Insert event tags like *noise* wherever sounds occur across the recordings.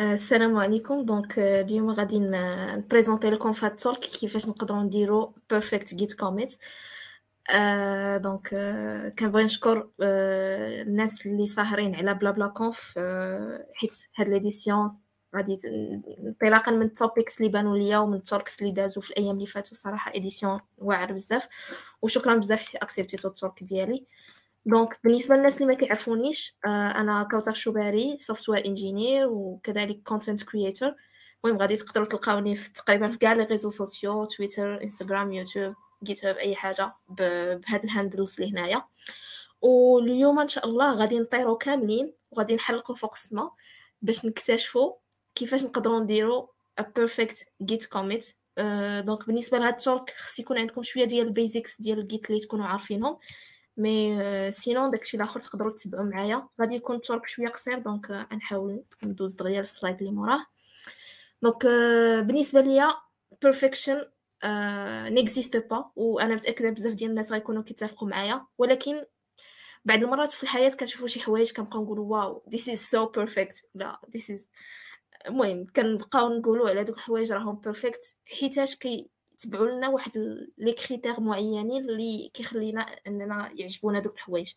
آه، السلام عليكم donc آه، اليوم غادي ن présenter لكم في هاد ال talk كيفاش نقدروا نديروا perfect Git commit donc كنبغي نشكر آه، الناس اللي ساهرين على BlaBla Conf حيت هاد l'édition غادي انطلاقا من ال topics اللي بانوا ليا ومن ال talks اللي دازوا في الأيام اللي فاتوا صراحة édition واعر بزاف وشكرا بزاف accepté تو ال talk ديالي donc بالنسبة للناس اللي ما كيعرفونيش آه، أنا كوثر شوباري software engineer وكذلك content creator المهم غادي تقدروا تلقاوني في تقريبا في كاع les réseaux sociaux تويتر انستغرام يوتيوب GitHub أي حاجة بهاد ال handles اللي هنايا. واليوم إن شاء الله غادي نطيروا كاملين وغادي نحلقوا فوق السما باش نكتشفوا كيفاش نقدروا نديروا a perfect git commit. donc بالنسبة لهاد ال talk خص يكون عندكم شوية ديال ال basics ديال ال Git اللي تكونوا عارفينهم. mais sinon داكشي الآخر تقدروا تتبعوا معايا. غادي يكون ال talk شوية قصير donc نحاول ندوز دغيا ال slide اللي موراه donc بالنسبة ليا perfection n'existe pas وأنا متأكدة بزاف ديال الناس غيكونوا كيتفقوا معايا. ولكن بعض المرات في الحياة كنشوفوا شي حوايج كنبقاو نقولوا wow this is so perfect. لا this is المهم كنبقاو نقولوا على دوك الحوايج راهم perfect حيتاش كي تبعوا لنا واحد les critères معينين اللي كيخلينا أننا يعجبونا دوك الحوايج.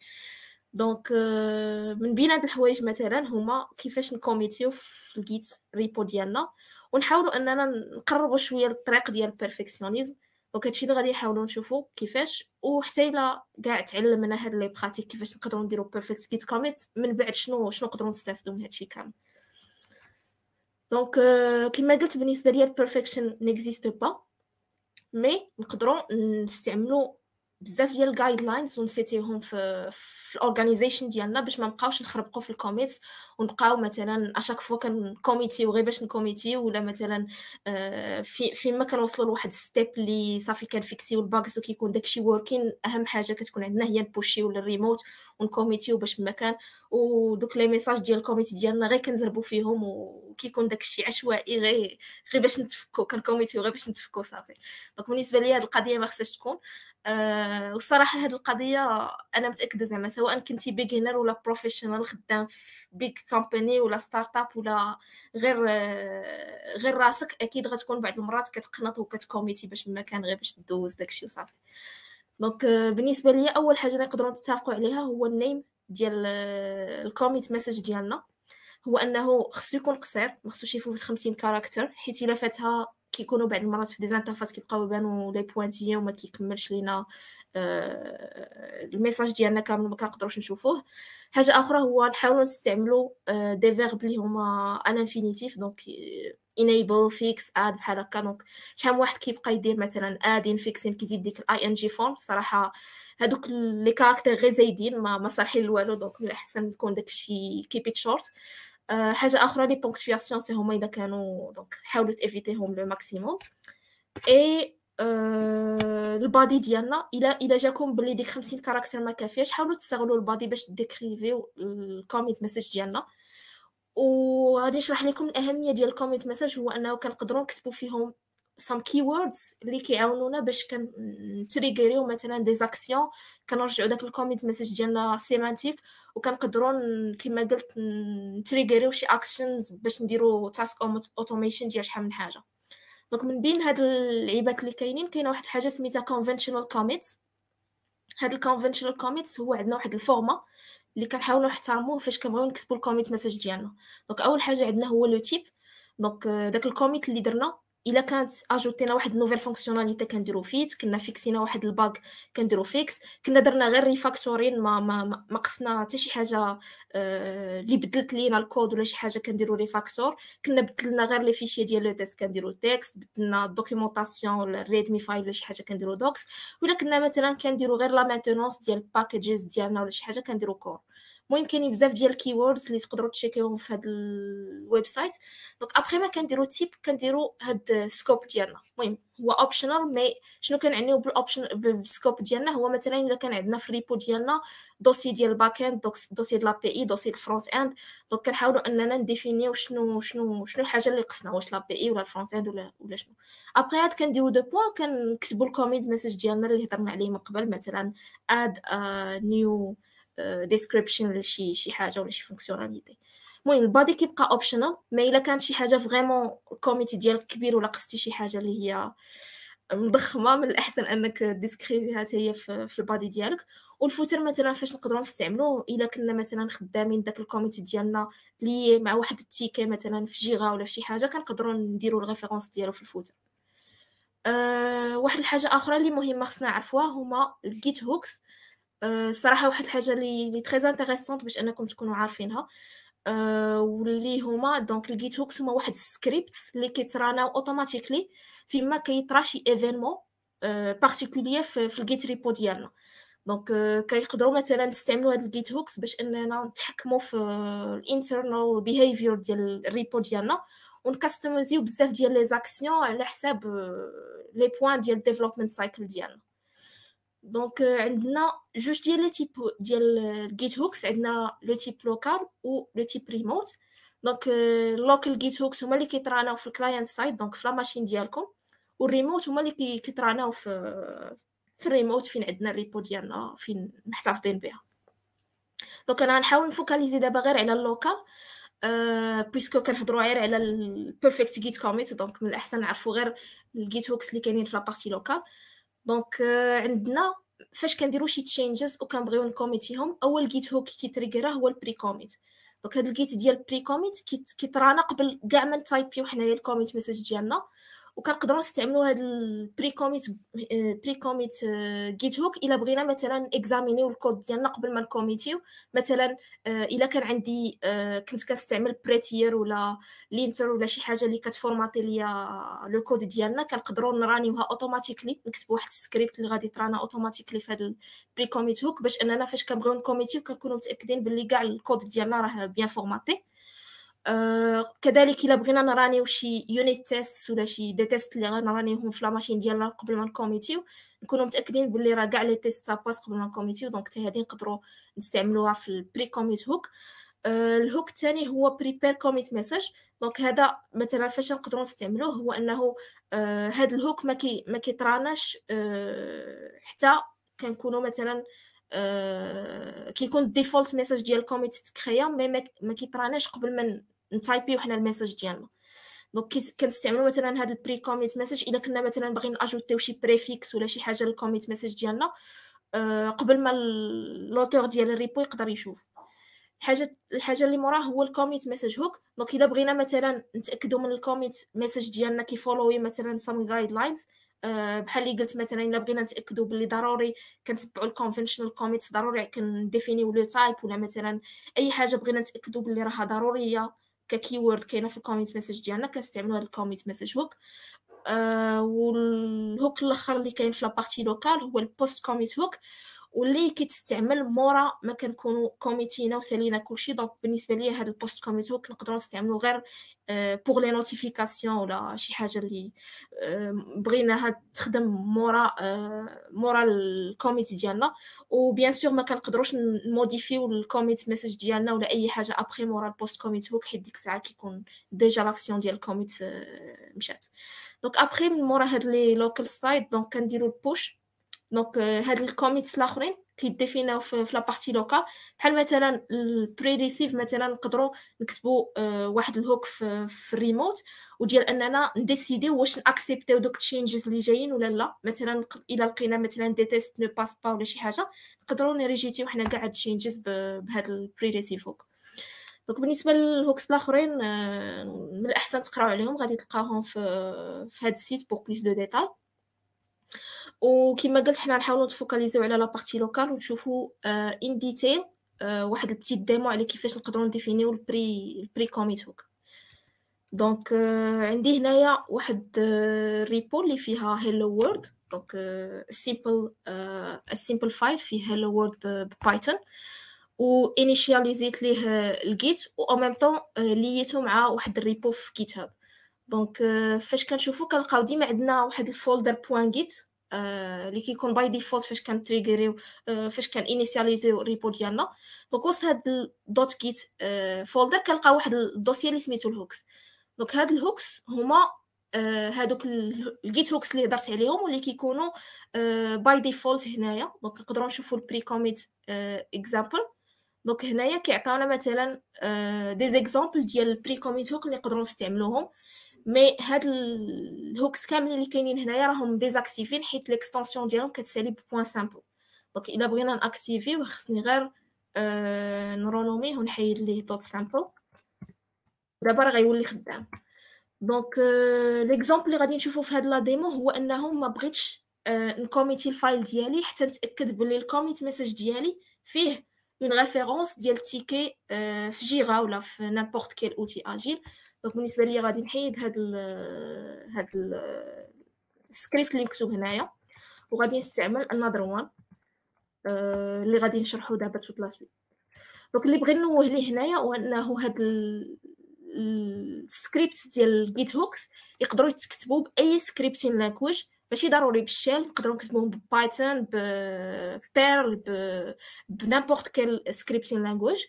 donc euh, من بين هاد الحوايج مثلا هما كيفاش نكوميتيو في ال Git repo ديالنا ونحاولوا أننا نقربوا شوية للطريق ديال ال perfectionnisme donc هادشي اللي غادي نحاولوا نشوفوا كيفاش وحتى إلا كاع تعلمنا هاد les pratiques كيفاش نقدروا نديروا perfect Git commit من بعد شنو شنو نقدروا نستافدوا من هادشي كامل. donc euh, كما قلت بالنسبة ليا ال perfection n'existe pas mais نقدروا نستعملوا بزاف ديال ال guidelines ون set يهم في في ال organization ديالنا باش ما نبقاوش نخربقوا في ال commits ونبقاو مثلا à chaque fois commit ي غير باش ن commit ي ولا مثلا آه، في فيما كنوصلوا لواحد step اللي صافي كن fix يو ال bugs وكيكون داكشي working أهم حاجة كتكون عندنا هي نبوشيو للريموت ونكوميتيو باش مكان ودوك les messages ديال ال commit ي ديالنا غير كنزربوا فيهم وكيكون داكشي عشوائي غير غير باش نتفكو كن commit يو غير باش نتفكو صافي. donc بالنسبة لي هاد القضية ما خصهاش تكون. أه والصراحة هاد القضية أنا متأكدة زعما سواء كنتي beginner ولا professional خدام في big company ولا startup ولا غير آه، غير راسك أكيد غتكون بعض المرات كتقنط وكت commit ي باش ما كان غير باش دوز داكشي وصافي. donc آه، بالنسبة ليا أول حاجة نقدروا نتفقوا عليها هو ال name ديال ال commit message ديالنا. هو أنه خصو يكون قصير ما خصوش يفوت 50 caractères حيت إلا فاتها كيكونوا بعض المرات في des interfaces كيبقاو يبانوا les pointillés وما كيكملش لينا آه ال message ديالنا كامل ما كنقدروش نشوفوه. حاجة أخرى هو نحاولوا نستعملوا آه des verbes اللي هما en infinitif donc enable fix add بحال هكا. donc شحال واحد كيبقى يدير مثلا add fixing كيزيد ديك ال ING form صراحة هادوك les caractères غير زايدين ما ما صالحين لوالو donc من الاحسن يكون داكشي keep it short حاجة أخرى les ponctuations si هما الا كانوا donc حاولوا ت évit يهم le maximum اي ال body ديالنا إلا إلا جاكم بلي ديك 50 caractères ما كافياش حاولوا تستغلوا ال body باش décriv يو ال commit message ديالنا. وغادي نشرح لكم الأهمية ديال ال commit message هو أنه كنقدروا نكتبوا فيهم some keywords اللي كيعاونونا باش كن trigger يو مثلا des actions كنرجعوا داك ال commit message ديالنا sémantique وكنقدروا كما قلت ن trigger يو شي actions باش نديرو task automation ديال شحال من حاجة. donc من بين هاد اللعيبات اللي كاينين كاينة واحد الحاجة سميتها conventional commits. هاد ال conventional commits هو عندنا واحد ال format اللي كنحاولوا نحترموه فاش كنبغيو نكتبوا ال commit message ديالنا. donc أول حاجة عندنا هو le type donc داك ال commit اللي درنا إلا كانت ajout ينا واحد nouvelle fonctionnalité كنديرو feat كنا fix ينا واحد ال bug كنديرو fix كنا درنا غير refactoring ما ما ما قصنا حتى شي حاجة آه اللي بدلت لينا الكود ولا شي حاجة كنديرو refactor. كنا بدلنا غير les fichiers ديال le test كنديرو test بدلنا ال documentation ولا ال README file ولا شي حاجة كنديرو docs ولا كنا مثلا كنديرو غير la maintenance ديال ال packages ديالنا ولا شي حاجة كنديرو chore المهم كاينين بزاف ديال ال keywords اللي تقدروا تشيكيوهم في هذا ال website donc après ما كنديروا type كنديروا هاد ال scope ديالنا. المهم هو optional mais شنو كنعنيو بال option بال scope ديالنا؟ هو مثلا إلا كان عندنا في ال repo ديالنا دوسي ديال الباك اند دوسي ديال لابي اي دوسي الفرونت end donc كنحاولوا أننا نديفينيو شنو شنو شنو الحاجة اللي قصنا واش l'API ولا ال frontend ولا ولا شنو. ابخي عاد كنديرو deux points كنكتبوا ال commit message ديالنا اللي هضرنا عليه من قبل مثلا add new uh, description ولا شي شي حاجة ولا شي fonctionnalité المهم ال body كيبقى optional ما إلا كانت شي حاجة vraiment ال commit ديالك كبير ولا قستي شي حاجة اللي هي مضخمة من الأحسن أنك ديسكريفيها حتى هي في, في ال body ديالك. وال footer مثلا فاش نقدروا نستعملوه؟ إلا كنا مثلا خدامين داك ال commit ديالنا لي مع واحد ال ticket مثلا في Jira ولا في شي حاجة كنقدروا نديروا ال référence ديالو في ال footer. أه واحد الحاجة أخرى اللي مهمة خصنا نعرفوها هما ال Git hooks أه صراحة واحد الحاجة اللي لي très intéressante باش أنكم تكونوا عارفينها أه واللي هما donc ال Git hooks هما واحد السكريبت اللي كيتراناو automatically فيما كيطرا شي événement particulier في, ال Git repo ديالنا. donc كيقدروا مثلا نستعملوا هاد ال Git hooks باش أننا نتحكموا في ال internal behavior ديال ال repo ديالنا ونكستمايزيو بزاف ديال les actions على حساب les points ديال ال development cycle ديالنا. donc عندنا جوج ديال les types ديال ال Git hooks عندنا le type local و le type remote. donc ال local Git hooks هما اللي كيطراناو في ال client side donc في la machine ديالكم. والريموت هما اللي كيطراناو في في الريموت فين عندنا ال repo ديالنا فين محتفظين بها. دونك أنا غنحاول نفوكاليزي دابا غير على ال local أه puisque كنهضروا غير على ال perfect Git commit donc من الأحسن نعرفوا غير ال Git hooks اللي كاينين في la partie locale donc أه عندنا فاش كنديروا شي changes وكنبغيو نكوميتيهم أول Git hook كيتريغرا هو ال pre-commit donc هاد ال Git ديال ال pre-commit كيطرانا قبل كاع ما نتايبيو حنايا ال commit message ديالنا. وكنقدروا نستعملوا هذا ال pre-commit pre-commit Git hook إلا بغينا مثلا اكزامينيو الكود ديالنا قبل ما نكوميتيو مثلا آه، إلا كان عندي آه، كنت كنستعمل Prettier ولا linter ولا شي حاجة اللي كتفورماتي ليا le code ديالنا كنقدروا نرانيوها automatically نكتب واحد السكريبت اللي غادي ترانا automatically في هذا ال pre-commit hook باش أننا فاش كنبغيو نكوميتيو كنكونوا متأكدين باللي كاع الكود ديالنا راه bien formaté آه، كذلك الا بغينا نرانيو شي unit test ولا شي des tests اللي غنرانيوهم في la machine ديالنا قبل ما نكوميتيو نكونوا متأكدين باللي راه كاع les tests passent قبل ما نكوميتيو donc حتى هادي نقدروا نستعملوها في ال pre-commit hook ال hook الثاني هو prepare commit message donc هذا مثلا فاش نقدروا نستعملوه هو أنه آه هذا ال hook ما كي ما كيطراناش آه حتى كنكونوا مثلا كيكون ال default message ديال ال commit تكريا mais ما كيطراناش قبل ما نتايبيو حنا ال message ديالنا. donc كنستعملوا مثلا هذا ال prepare commit message إلا كنا مثلا باغيين اجوتيو شي préfixe ولا شي حاجة لل commit message ديالنا أه قبل ما l'auteur ديال ال repo يقدر يشوف. الحاجة الحاجة اللي موراه هو ال commit message hook donc إلا بغينا مثلا نتاكدوا من ال commit message ديالنا كيفولوي مثلا some guidelines بحال اللي قلت مثلا إلا بغينا نتاكدوا باللي ضروري كنتبعوا ال conventional commits ضروري كنديفينيو le type ولا مثلا أي حاجة بغينا نتاكدوا باللي راها ضرورية. ك keyword كاينة في ال commit message ديالنا كنستعملوا هذا ال commit message hook آه وال hook الأخر اللي كاين في la partie locale هو ال post-commit hook واللي كتستعمل مورا ما كنكونوا كوميتينا وسالينا كلشي. donc بالنسبة ليا هذا ال post-commit hook نقدروا نستعملوا غير pour les notifications ولا شي حاجة اللي آه بغيناها تخدم مورا آه مورا ال commit ديالنا. و bien sûr ما كنقدروش نموديفيو ال commit message ديالنا ولا أي حاجة après مورا ال post-commit hook حيت ديك الساعة كيكون déjà l'action ديال ال commit آه مشات. donc après من مورا هاد les local side donc كنديروا ال push donc هاد ال commits الاخرين كيديفيناو في, في la partie locale بحال مثلا ال pre-receive مثلا نقدروا نكتبوا آه واحد ال hook في, في الريموت وديال أننا نديسيديو واش نأكسبتيو دوك ال changes اللي جايين ولا لا. مثلا إلا لقينا مثلا des tests ne passent pas ولا شي حاجة نقدروا نريجيتيو حنا كاع هاد ال changes بهاد ال pre-receive hook. donc بالنسبة لل hooks الاخرين آه من الأحسن تقراو عليهم غادي تلقاوهم في في هاد ال site pour plus de détails وكما قلت حنا نحاولوا نفوكاليزيو على la partie locale ونشوفوا en détail واحد ال petite démo على كيفاش نقدروا نديفينيو ال pre ال pre-commit hook donc عندي هنايا واحد repo اللي فيها hello world donc simple simple file فيه hello world ب Python و انيشياليزيت ليه ال Git و أو ميم طون ليتو مع واحد ال repo في GitHub donc فاش كنشوفو كنلقاو ديما عندنا واحد ال folder point git اللي كيكون by default فاش كنتريغريو فاش كنانيسياليزيو repo ديالنا. donc وسط هاد ال dot git folder كنلقى واحد ال dossier اللي سميتو ال hooks donc هاد ال hooks هما هادوك ال git hooks اللي هضرت عليهم واللي كيكونوا by default هنايا. donc نقدروا نشوفوا ال pre-commit example donc هنايا كيعطيونا مثلا des exemples ديال ال pre-commit hook اللي نقدروا نستعملوهم. mais هاد ال hooks كاملين اللي كاينين هنايا راهم désactivés حيت l'extension ديالهم كتسالي point sample donc إلا بغينا ناكتيفي خصني غير آه نرونوميه ونحيد ليه dot sample دابا راه غيولي خدام. donc آه l'exemple اللي غادي نشوفو في هاد la démo هو أنه ما بغيتش آه نكوميتي ال file ديالي حتى نتأكد بلي ال commit message ديالي فيه une référence ديال ال ticket آه في جيرا ولا في n'importe quel outil agile donc بالنسبة ليا غادي نحيد هاد ال هاد السكريبت اللي مكتوب هنايا وغادي نستعمل another one آه، اللي غادي نشرحو دابا tout de suite donc اللي بغيت نوه ليه هنايا هو أنه هاد السكريبت ديال git hooks يقدروا يتكتبوا بأي scripting language ماشي ضروري بال shell نقدروا نكتبوهم ب Python ب Perl ب n'importe quel scripting language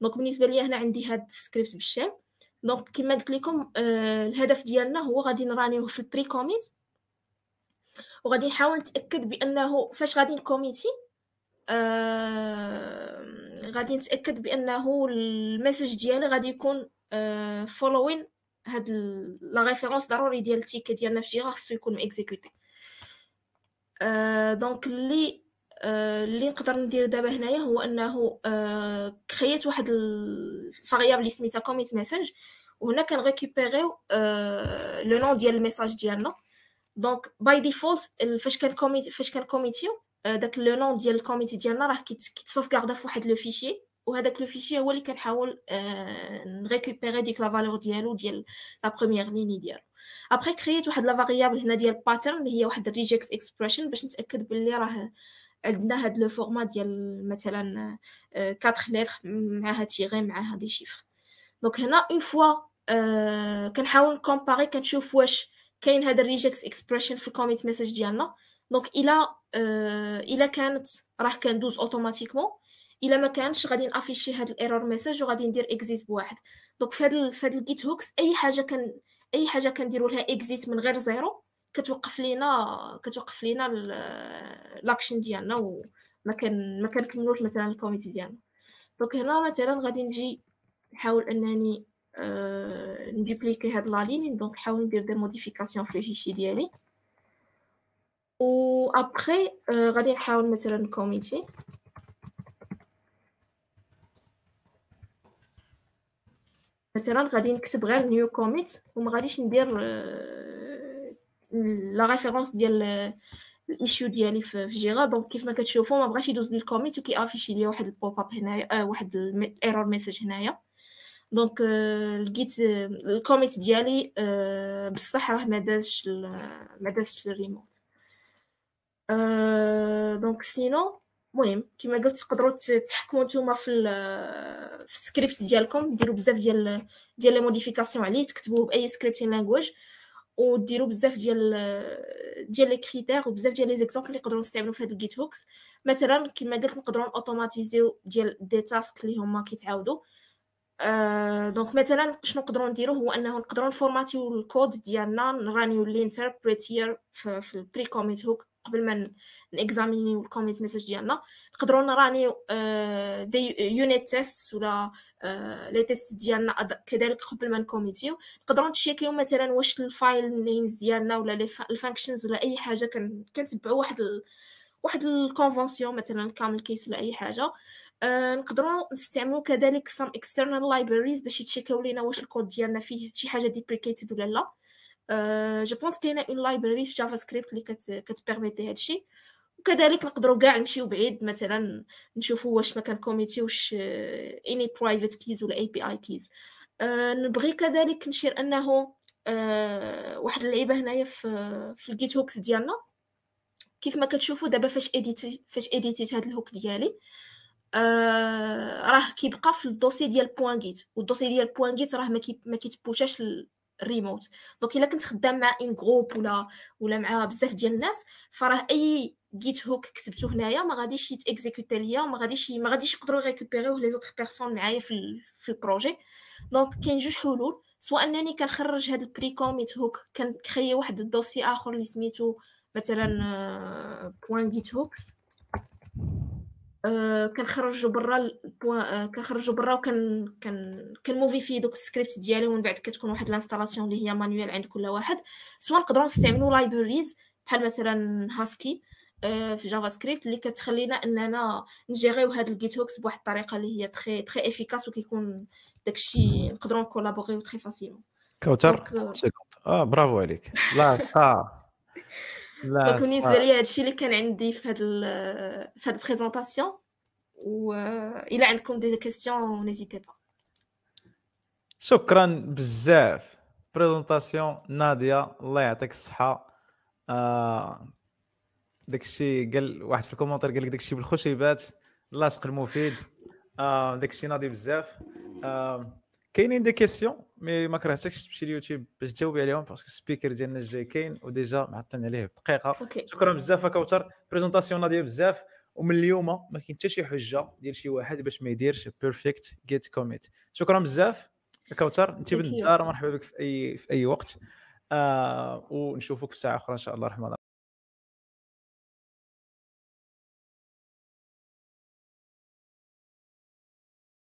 donc بالنسبة ليا هنا عندي هاد ال script بال shell. donc كما قلت لكم آه الهدف ديالنا هو غادي نرانيوه في ال pre-commit وغادي نحاول نتأكد بأنه فاش غادي نكوميتي آه غادي نتأكد بأنه ال message ديالي غادي يكون آه following هاد la référence ضروري ديال ال ticket ديالنا في جيرا خصو يكون exécuté آه donc اللي اللي نقدر ندير دابا هنايا هو أنه آه كرييت واحد ال variable اللي سميتها commit message وهنا كنريكوبيريو آه le nom ديال ال message ديالنا. donc by default فاش كنكوميت فاش كنكوميتيو داك le nom ديال ال commit ديالنا راه كيتسوفغاردا في واحد le fichier وهذاك le fichier هو اللي كنحاول نريكوبيري ديك la valeur ديالو ديال la première ligne ديالو. après كرييت واحد la variable هنا ديال pattern اللي هي واحد ال regex expression باش نتأكد باللي راه عندنا هاد le format ديال مثلا 4 lettres معاها tiret معاها des chiffres. donc هنا une fois كنحاول نكومباري كنشوف واش كاين هذا ال regex expression في ال commit message ديالنا. donc إلا إلا كانت راه كندوز automatiquement إلا ما كانش غادي نافيشي هاد ال error message وغادي ندير exit بواحد. donc في هاد في هاد ال git hooks أي حاجة كان أي حاجة كنديروا لها exit من غير زيرو كتوقف لينا كتوقف لينا l'action ديالنا وما كان ما كنكملوش مثلا ال commit ديالنا. donc هنا مثلا غادي نجي نحاول أنني أه ندوبليكي هاد la ligne donc نحاول ندير des modifications في ال fichier ديالي. و après أه غادي نحاول مثلا كوميتي مثلا غادي نكتب غير new commit وما غاديش ندير la référence ديال ال issue ديالي في جيرا donc كيف ما كتشوفوا ما بغاش يدوز لي ال commit وكيافيشي لي واحد ال pop-up هنايا آه واحد ال error message هنايا. donc لقيت ال commit ديالي آه بصح راه ما دازش ما دازش الريموت. آه donc sinon المهم كما قلت تقدروا تحكموا نتوما في في السكريبت ديالكم. ديروا بزاف ديال ديال les modifications عليه تكتبوه بأي scripting language وديروا بزاف ديال ديال les critères وبزاف ديال les exemples اللي نقدروا نستعملوا في هاد ال git hooks مثلا كما قلت نقدروا اوتوماتيزيو ديال des tasks اللي هما كيتعاودوا آه donc مثلا شنو نقدروا نديرو هو أنه نقدروا نفورماتيو الكود ديالنا نرانيو l'interpréteur في, في ال pre-commit hook قبل ما نيكزامينيو ال commit message ديالنا. نقدروا نرانيو آه des unit tests ولا آه les tests ديالنا كذلك قبل ما نكوميتيو نقدروا نتشيكيو مثلا واش ال file names ديالنا ولا ال functions ولا أي حاجة كنتبعوا واحد ال... واحد ال convention مثلا camel case ولا أي حاجة. آه نقدروا نستعملوا كذلك some external libraries باش يتشيكاو لينا واش الكود ديالنا فيه شي حاجة deprecated ولا لا. je pense كاينة une library في JavaScript اللي كت كتبيرميتي هادشي. وكذلك نقدروا كاع نمشيو بعيد مثلا نشوفوا واش ما واش any private keys ولا API keys نبغي كذلك نشير أنه أه واحد اللعيبة هنايا في في ال git hooks ديالنا كيف ما كتشوفوا دابا فاش اديتي فاش اديتيت هاد ال hook ديالي آه راه كيبقى في ال dossier ديال point git وال dossier ديال point git راه ما كيتبوشاش ال remote donc إلا كنت خدام مع un groupe ولا ولا مع بزاف ديال الناس فراه أي git hook كتبتو هنايا ما غاديش يتيكزيكوتي ليا ما غاديش ما غاديش يقدروا ريكوبيريوه les autres personnes معايا في في ال projet donc كاين جوج حلول. سواء أنني كنخرج هاد ال pre-commit hook كنكري واحد ال dossier آخر اللي سميتو مثلا point git hooks كنخرجوا برا آه، كنخرجوا برا وكن كن كنموفي في دوك السكريبت ديالي ومن بعد كتكون واحد ال installation اللي هي manuelle عند كل واحد. سواء نقدروا نستعملوا libraries بحال مثلا هاسكي آه، في JavaScript اللي كتخلينا إننا نجيريو هاد ال Git hooks بواحد الطريقة اللي هي très très efficace وكيكون داكشي نقدروا نكولابوريو très facilement كوثر آه برافو عليك. لا آه. *laughs* donc بالنسبة لي هادشي اللي كان عندي في هاد في هاد ال présentation و إلى عندكم des questions n'hésitez pas شكرا بزاف. présentation ناضية الله يعطيك الصحة. آه داكشي قال واحد في ال commentaire قال لك داكشي بالخشيبات لاصق المفيد. آه داكشي ناضي بزاف. آه كاينين des questions mais ما كرهتكش تمشي اليوتيوب باش تجاوبي عليهم parce que ال speaker ديالنا الجاي كاين و déjà معطلين عليه بدقيقه okay. شكرا بزاف كوثر présentation ناضية بزاف ومن اليوم ما كاين حتى شي حجه ديال شي واحد باش ما يديرش perfect Git commit شكرا بزاف كوثر انت بالدار مرحبا بك في اي في اي وقت آه ونشوفك في ساعه أخرى ان شاء الله الرحمن